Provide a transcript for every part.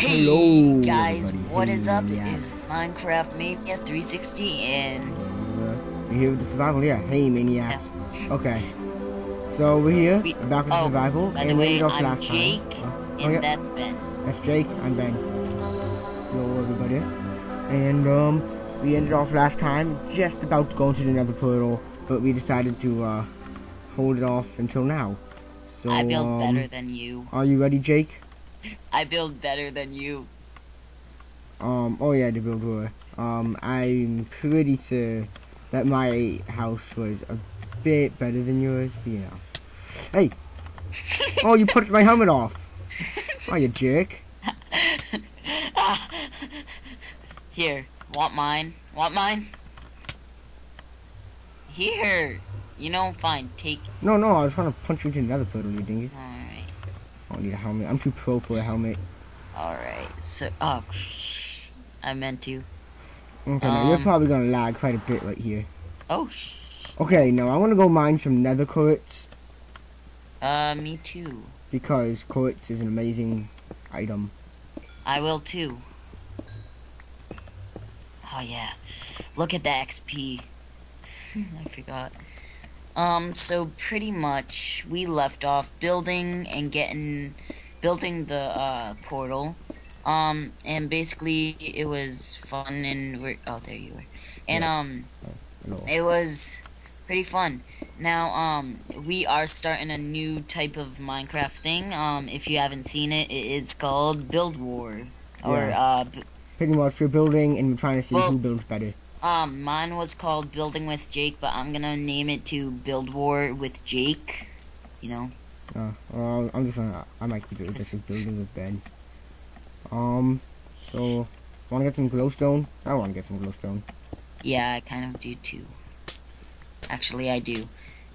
Hey Hello, guys, everybody. what is up? Hey, It is Minecraft Mania 360 and Uh, we're here with the survival, yeah. Hey, maniacs. Okay. So we're here, We- back with oh, survival, by and the we way, I'm Jake oh, and yeah, that's Ben. that's Jake, I'm Ben. Hello, everybody. And, um, we ended off last time just about to go into the nether portal, but we decided to, uh, hold it off until now. So, I build um, better than you. Are you ready, Jake? I build better than you. Um, oh yeah, the build war. Um, I'm pretty sure that my house was a bit better than yours, but you know. Hey! Oh, you punched my helmet off! Oh, you jerk. Here, want mine? Want mine? Here. You know, fine. Take. No, no, I was trying to punch you into another portal, you dingus. Alright. Don't need a helmet. I'm too pro for a helmet. Alright. So. Oh. I meant to. Okay, now you're Um, probably gonna lag quite a bit right here. Oh. Okay, now I wanna go mine some nether quartz, Uh, me too. because quartz is an amazing item. I will too. Oh yeah. Look at the XP. I forgot. Um, so pretty much we left off building and getting building the uh portal. Um and basically it was fun and we're oh there you were. And Yeah. um it was pretty fun. Now, um, we are starting a new type of Minecraft thing. Um, if you haven't seen it, it it's called Build War, or Yeah. uh, Pretty much we're building and we're trying to see Well- who builds better. Um, mine was called Building with Jake, but I'm gonna name it to Build War with Jake. You know, Uh, well, I'm just gonna, I might keep it with just a building with bed. Um, so, wanna get some glowstone? I wanna get some glowstone. yeah, I kind of do too. Actually, I do.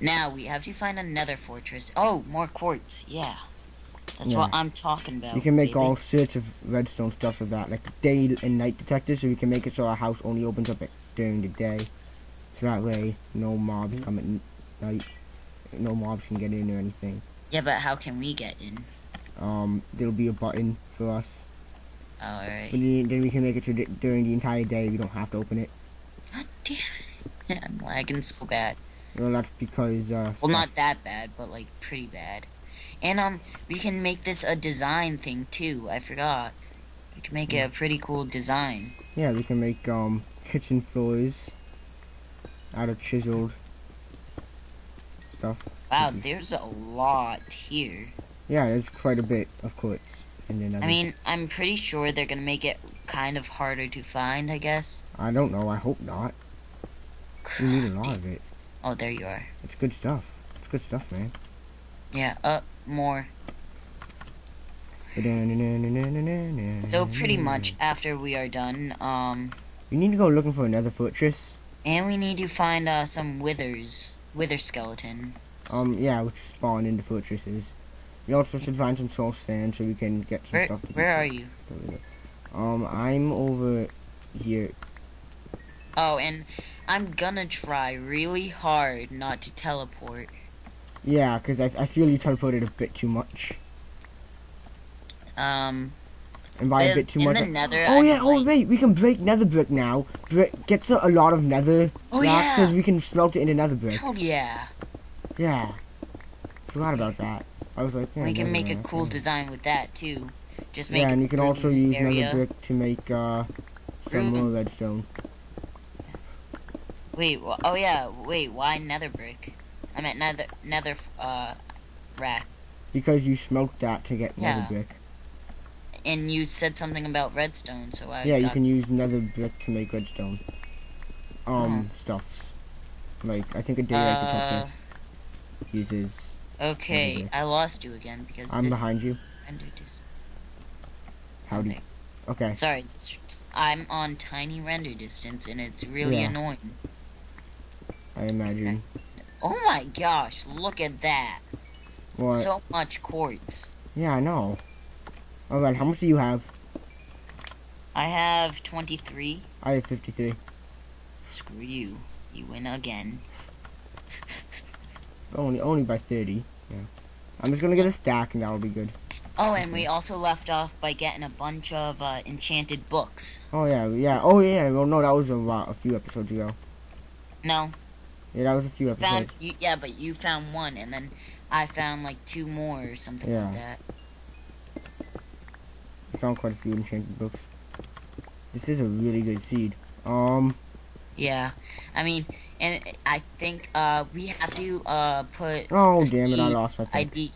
Now we have to find another fortress. Oh, more quartz. Yeah, that's what I'm talking about. You can make baby. all sorts of redstone stuff with that, like day and night detectors, so you can make it so our house only opens up during the day. So that way, no mobs come at night. No mobs can get in or anything. Yeah, but how can we get in? Um, there'll be a button for us. Alright. Then we can make it so during the entire day we don't have to open it. God damn it. I'm lagging so bad. Well, that's because, uh... Well, not that bad, but like pretty bad. And um, we can make this a design thing too. I forgot. We can make it a pretty cool design. Yeah, we can make, um, kitchen floors out of chiseled stuff. Wow, there's a lot here. Yeah, there's quite a bit of quartz. And then I mean, I'm pretty sure they're gonna make it kind of harder to find. I guess. I don't know. I hope not. We need a lot of it. Oh, there you are. It's good stuff. It's good stuff, man. Yeah. Uh, more. So pretty much after we are done, um, We need to go looking for another fortress. and we need to find uh some withers, wither skeleton. Um, yeah, which spawn into fortresses. We also should find some soul sand so we can get some Where stuff. To where are you? Um, I'm over here. Oh, and I'm gonna try really hard not to teleport. Yeah, because I, I feel you teleported a bit too much. Um, And by a bit too much. the nether. Oh I'm yeah, oh like- wait, we can break nether brick now. Brick gets a, a lot of nether Oh, rock because we can smelt it into nether brick. Hell yeah. Yeah. Forgot about that. I was like, yeah, we can make a cool yeah. design with that too. Just make Yeah, and you can also use area. nether brick to make uh some more redstone. Wait, wh- oh yeah, wait, why nether brick? I meant nether, nether, uh, rack. Because you smoked that to get nether Yeah. brick. And you said something about redstone, so I yeah, you can use nether brick to make redstone. Um, Hmm. stuffs. Like, I think a daylight Uh, detector uses. okay. I lost you again because I'm behind you. render dis- Howdy. Okay. Okay. Sorry, I'm on tiny render distance and it's really Yeah. annoying. I imagine. Oh my gosh, look at that. What? So much quartz. yeah, I know. Alright, how much do you have? I have 23. I have 53. Screw you. You win again. Only, only by 30. Yeah. I'm just gonna get a stack and that'll be good. Oh, and we also left off by getting a bunch of uh, enchanted books. Oh yeah, yeah. Oh yeah. Well, no, that was a, a few episodes ago. No, Yeah, that was a few episodes. found you. Yeah, but you found one, and then I found like two more or something like that. I found quite a few enchanted books. This is a really good seed. Um. Yeah, I mean, and I think uh we have to uh put Oh damn it! I lost my thing. ID.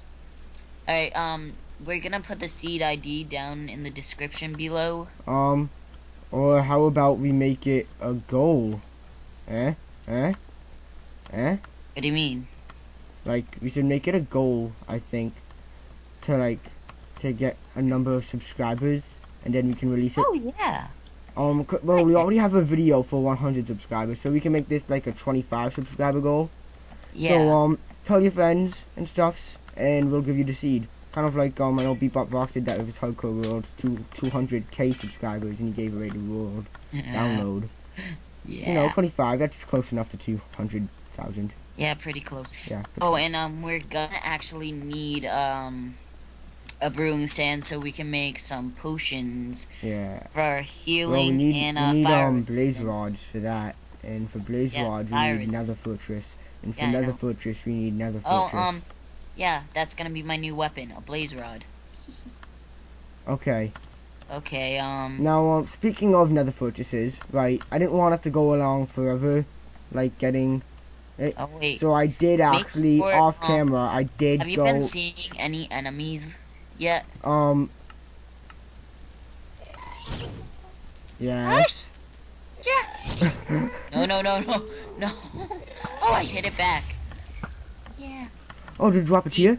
All right, um, we're gonna put the seed ID down in the description below. Um. Or how about we make it a goal? Eh? Eh? Eh? What do you mean? Like we should make it a goal. I think to like to get a number of subscribers, and then we can release it. Oh yeah. Um. Well, we already have a video for 100 subscribers, so we can make this like a 25 subscriber goal. Yeah. So um, tell your friends and stuffs, and we'll give you the seed. Kind of like um, I know Bebop Rock did that with his Hardcore World to 200k subscribers, and he gave away the world download. Yeah. You know, 25. That's close enough to 200,000. Yeah, pretty close. Yeah. Oh, and um, we're gonna actually need um a brewing stand so we can make some potions yeah. for our Well, we healing need, and we uh, need fire um blaze rods for that, and for blaze Yeah, rods we need Nether resistance. Fortress, and for Yeah, Nether. Fortress we need Nether Oh, Fortress. um, yeah, that's gonna be my new weapon, a blaze rod. Okay. Okay, um, Now, um, speaking of Nether Fortresses, right? I didn't want us to go along forever, like getting. Oh wait, So I did actually sure, off um, camera. I did have you go. been seeing any enemies yet? um. Yeah. Yeah. No, no, no, no, no. Oh, I hit it back. Yeah. oh, did you drop it here?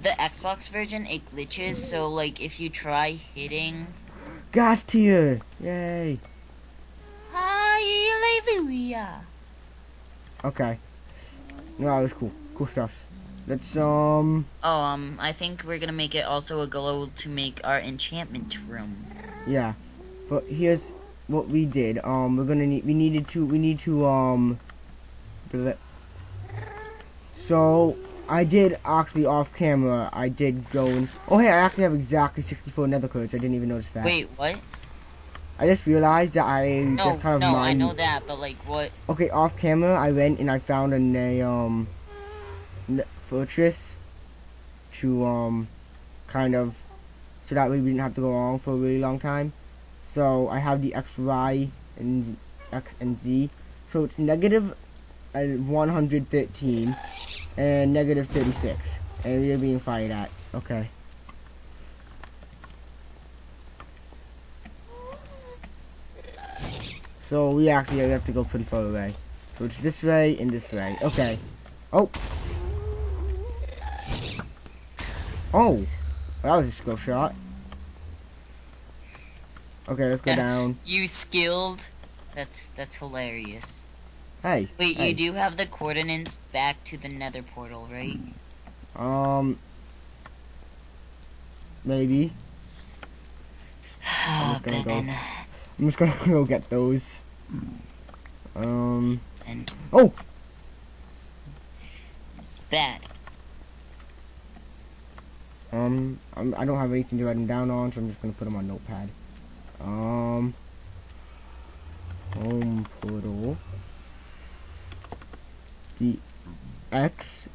The Xbox version, it glitches, so like if you try hitting ghast tear! Yay! Hallelujah. Okay. No, that was cool. Cool stuff. Let's um. Oh, um, I think we're gonna make it also a glow to make our enchantment room. Yeah. But here's what we did. Um, we're gonna need. We needed to. We need to um. So I did actually off camera. I did go and. Oh hey, I actually have exactly 64 nether codes. I didn't even notice that. Wait, what? I just realized that I No, just kind of no, I know that, but like what? Okay, off camera, I went and I found a um fortress to um kind of so that way we didn't have to go on for a really long time. So I have the X, Y, and X and Z. So it's negative uh, 113 and negative 36, and we are being fired at. Okay. So we actually have to go pretty far away. So it's this way and this way. Okay. Oh. Oh. That was a skill shot. Okay, let's go down. You skilled? That's that's hilarious. Hey. Wait, hey. you do have the coordinates back to the Nether portal, right? Um. Maybe. Ah, just gonna go. I'm just gonna go get those. Um. And Oh! bad. Um. I'm, I don't have anything to write them down on, so I'm just gonna put them on Notepad. Um. Home portal. The X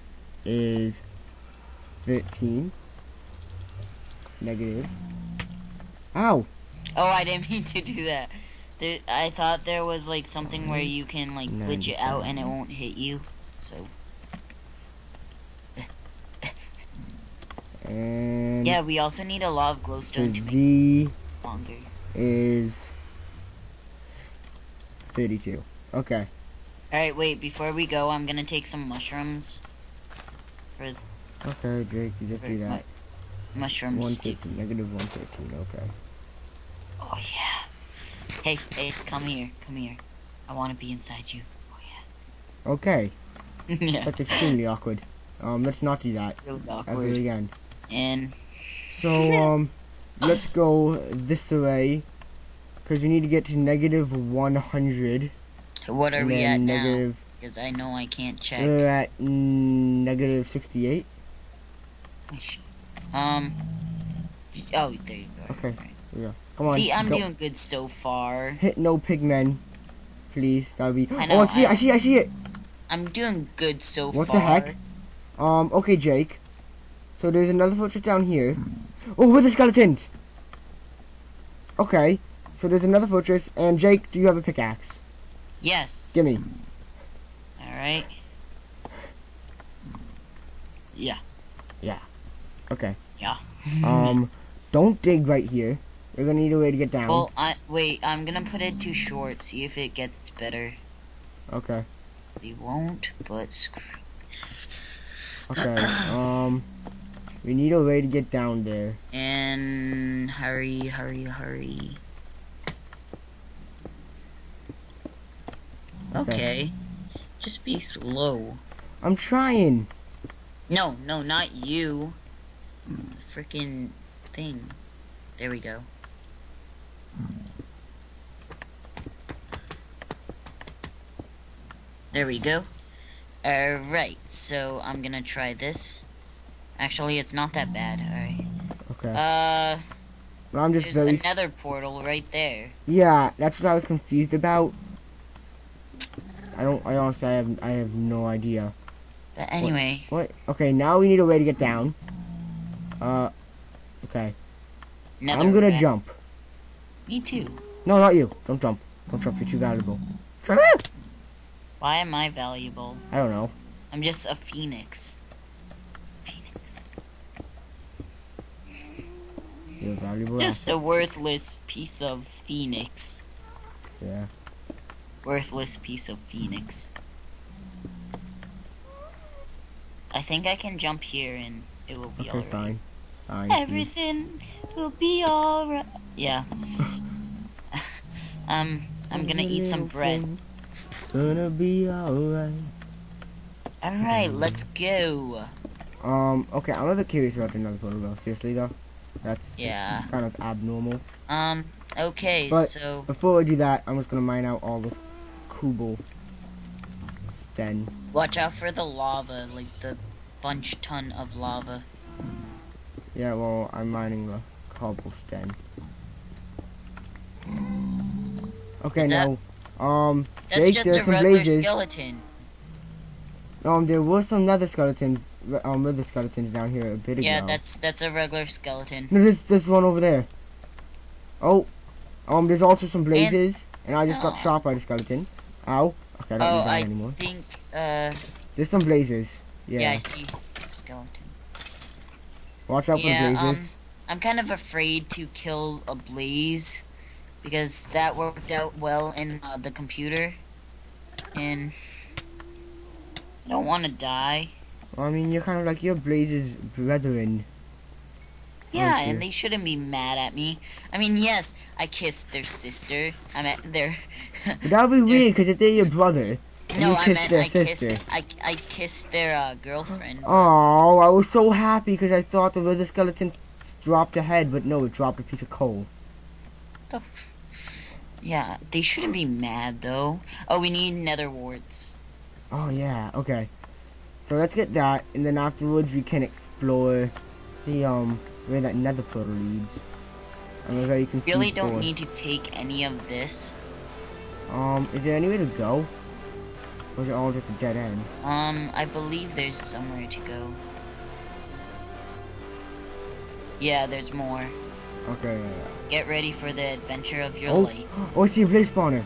is 13. Negative. Ow! Oh, I didn't mean to do that. There, I thought there was like something where you can like glitch it out and it won't hit you. So And yeah, we also need a lot of glowstone to make Z longer. is 32. Okay. All right, wait. Before we go, I'm gonna take some mushrooms. For Okay, Drake, you just do that. mu- mushrooms. To, 113, negative 113, okay. oh yeah. Hey, hey, come here, come here. I want to be inside you. Oh Okay, yeah. yeah. that's extremely awkward. Um, let's not do that Real ever awkward. again. And So, um, let's go this way. Because we need to get to negative 100. what are we at now? negative, Because I know I can't check. We're at negative 68. Um, Oh, there you go. Okay. Yeah. Come on. See, I'm don't doing good so far. hit no pigmen, please. That would be. I know, oh, I see. I- I see. I see it. I'm doing good so far. What the heck? Um. Okay, Jake. So there's another fortress down here. Oh, with the skeletons? Okay. So there's another fortress, and Jake, do you have a pickaxe? Yes. Give me. All right. Yeah. Yeah. Okay. Yeah. Um. don't dig right here. You're gonna need a way to get down. Well, I wait. I'm gonna put it too short. See if it gets better. okay. We won't, but screw. Okay. um. We need a way to get down there. And hurry, hurry, hurry. Okay. Okay. Just be slow. I'm trying. No, no, not you. Freaking thing. There we go. There we go. Alright, so I'm gonna try this. Actually, it's not that bad. Alright. Okay. Uh, Well, I'm just there's another portal right there. Yeah, that's what I was confused about. I don't. I honestly, I have. I have no idea. But anyway, What? Okay, now we need a way to get down. Uh. Okay. nether I'm gonna jump. Me too. No, not you. Don't jump. Don't jump. You're too valuable. Jump! Why am I valuable? I don't know. I'm just a phoenix. Phoenix. You're valuable. Just a worthless piece of phoenix. Yeah. Worthless piece of phoenix. I think I can jump here and it will be Okay, alright. fine. Fine. Everything will be alright. Yeah. um, I'm gonna eat some bread. Gonna be alright. Alright, let's go. Um. Okay, I'm a bit curious about another photo though. Seriously though, that's Yeah. kind of abnormal. Um, okay, But- so Before I do that, I'm just gonna mine out all this cobble. Then. watch out for the lava, like the bunch ton of lava. Yeah, well, I'm mining the cobblestone. Okay, Is that- now, um, That's Jake, just there's a some regular blazes. skeleton. Um, there were some nether skeletons, um, wither skeletons down here a bit ago. Yeah, that's that's a regular skeleton. No, there's this one over there. Oh, um, there's also some blazes, and, I just got shot by the skeleton. Ow. Okay, I don't Oh, need that I anymore. think uh There's some blazes. Yeah. yeah, I see skeleton. Watch out Yeah, for the um. I'm kind of afraid to kill a blaze because that worked out well in uh, the computer, and I don't want to die. Well, I mean, you're kind of like your blazes brethren. Yeah, and they shouldn't be mad at me. I mean, yes, I kissed their sister. I meant their. That would be weird, because if they're your brother, no, you I kissed meant their I sister. kissed. I, I kissed their uh, girlfriend. Oh, I was so happy because I thought the wither skeleton dropped a head, but no, it dropped a piece of coal. Yeah, they shouldn't be mad though. Oh, we need nether warts. Oh yeah, okay. So let's get that, and then afterwards we can explore the um where that nether portal leads. I'm you can Really don't for- need to take any of this. Um, is there any way to go? Or is it all just a dead end? Um, I believe there's somewhere to go. Yeah, there's more. Okay. Yeah, yeah. Get ready for the adventure of your Oh. life. Oh, I see a blaze spawner.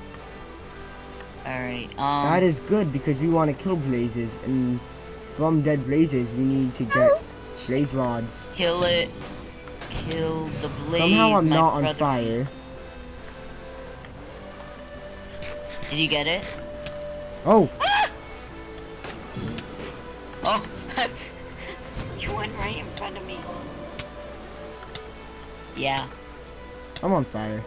Alright, um. that is good because we want to kill blazes, and from dead blazes we need to get blaze rods. Kill it. Kill the blaze. Somehow I'm not on fire. Did you get it? Oh, Oh! you went right in front of me. Yeah. I'm on fire.